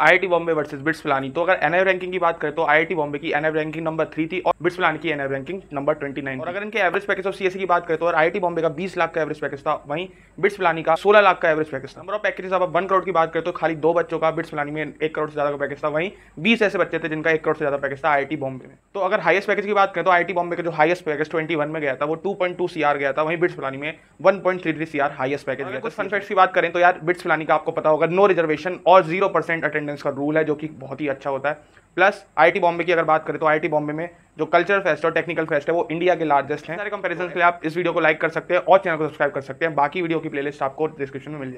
IIT Bombay versus bits Pilani तो अगर NI ranking की बात करें तो आईआईटी बॉम्बे की एनआई रैंकिंग नंबर थ्री थी और बिट्स पिलानी की NI ranking number twenty nine और अगर इनके एवरेज पैकेज ऑफ़ सीएससी की बात करें तो आईआईटी बॉम्बे का बीस लाख का एवरेज पैकेज था वहीं बिट्स पिलानी का सोलह लाख का एवरेज पैकेज था। नंबर ऑफ़ पैकेज अब वन करोड़ की बात करें तो खाली दो बच्चों का बिट्स पिलानी में एक करोड़ से ज़्यादा का पैकेज था वहीं बीस ऐसे बच्चे थे जिनका एक करोड़ से ज़्यादा पैकेज था आई बॉम्बे में। तो अगर हाईएस्ट पैकेज की बात करें तो आई बॉम्बे का जो हाईएस्ट पैकेज ट्वेंटी में गया था वो टू पॉइंट टू सीआर गया था वहीं बिट्स पिलानी में one point three three CR highest package गया कुछ फन फैक्ट्स की बात करें तो यार बिट्स पिलानी का आपको पता होगा नो रिजर्वेशन और ज़ीरो परसेंट अटेंडेंस का रूल है जो कि बहुत ही अच्छा होता है। प्लस आईटी बॉम्बे की अगर बात करें तो आईटी बॉम्बे में जो कल्चर फेस्ट और टेक्निकल फेस्ट है वो इंडिया के लार्जेस्ट हैं। सारे कंपैरिजन के लिए आप इस वीडियो को लाइक कर सकते हैं और चैनल को सब्सक्राइब कर सकते हैं। बाकी वीडियो की प्लेलिस्ट आपको डिस्क्रिप्शन में मिल जाएगी।